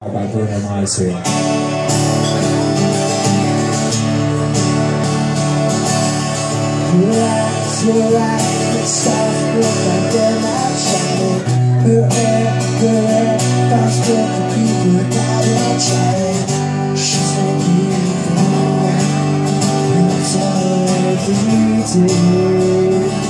by Bruno Mars here. Your eyes, your eyes, the stars look like they're air, your air, thoughts look people She's making me fall, and I'm to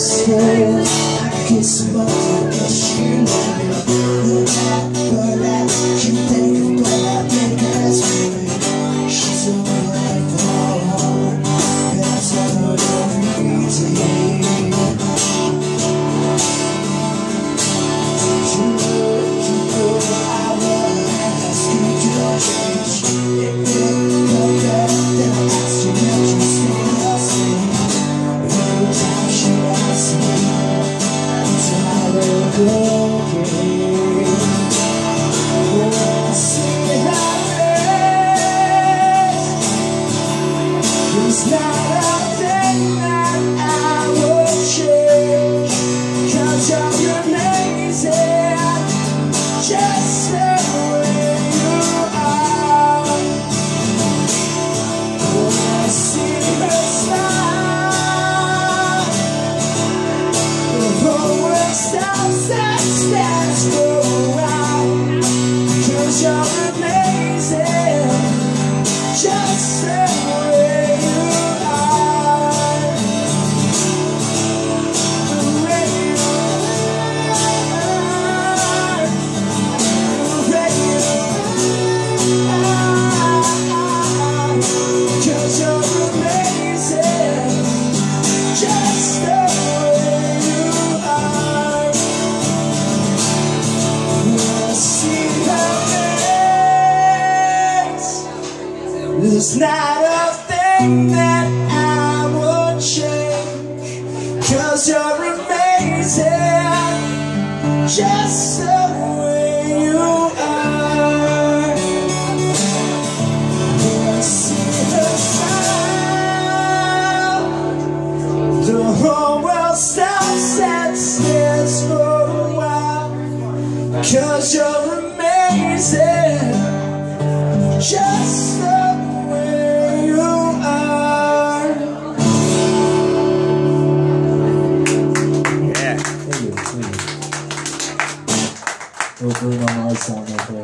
scared I get small It's not It's not a thing that I would change Cause you're amazing Just the way you are. I see the sound The whole world stops and stares for a while Cause you're room on my side right there.